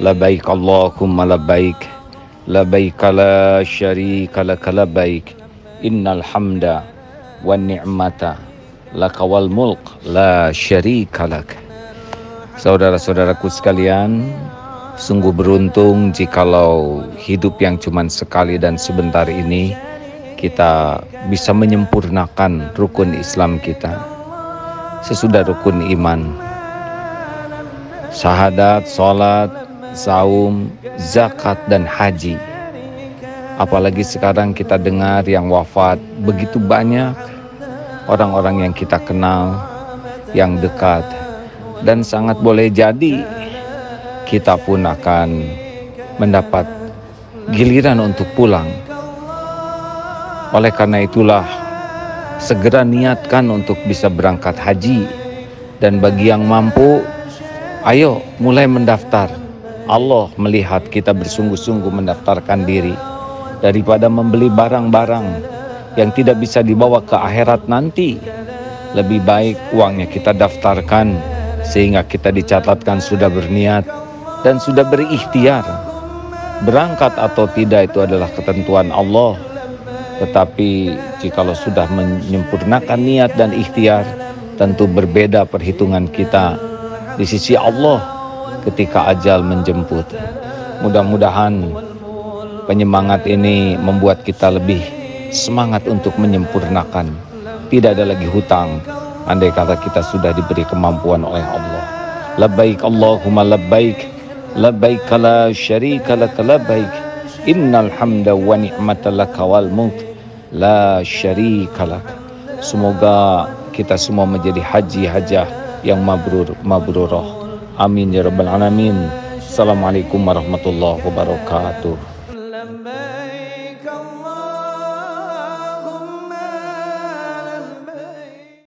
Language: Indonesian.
لبيك اللهم لبيك لبيك لا شريك لك لبيك إن الحمد والنعمة لك والملك لا شريك لك Saudara-saudaraku sekalian, sungguh beruntung jikalau hidup yang cuma sekali dan sebentar ini kita bisa menyempurnakan rukun Islam kita. Sesudah rukun iman, syahadat, sholat, saum, zakat, dan haji. Apalagi sekarang kita dengar yang wafat begitu banyak orang-orang yang kita kenal, yang dekat, dan sangat boleh jadi kita pun akan mendapat giliran untuk pulang. Oleh karena itulah, segera niatkan untuk bisa berangkat haji, dan bagi yang mampu, Ayo mulai mendaftar. Allah melihat kita bersungguh-sungguh mendaftarkan diri daripada membeli barang-barang yang tidak bisa dibawa ke akhirat nanti. Lebih baik uangnya kita daftarkan sehingga kita dicatatkan sudah berniat dan sudah berikhtiar. Berangkat atau tidak itu adalah ketentuan Allah. Tetapi jikalau sudah menyempurnakan niat dan ikhtiar, tentu berbeda perhitungan kita di sisi Allah ketika ajal menjemput. Mudah-mudahan penyemangat ini membuat kita lebih semangat untuk menyempurnakan. Tidak ada lagi hutang andai kata kita sudah diberi kemampuan oleh Allah. Labbaik Allahumma labbaik labbaik la syarika lak labbaik innal hamda wa ni'mata lak wal mulk la syarika lak. Semoga kita semua menjadi haji hajah yang mabrur mabrurah. Amin ya rabbal alamin. Assalamualaikum warahmatullahi wabarakatuh.